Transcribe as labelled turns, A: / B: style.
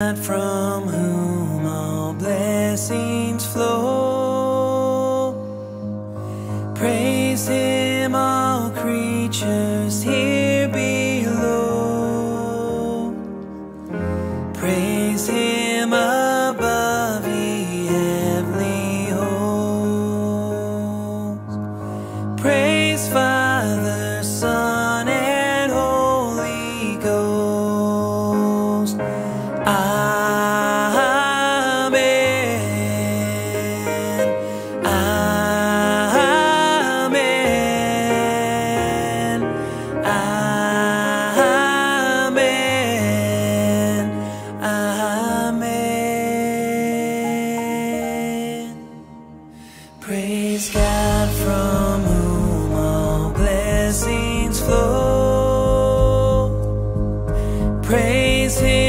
A: from whom all blessings flow. Praise him, all creatures here below. Praise him above, ye heavenly hosts. Praise Praise God from whom all blessings flow. Praise Him.